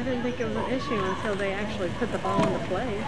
I didn't think it was an issue until they actually put the ball into play.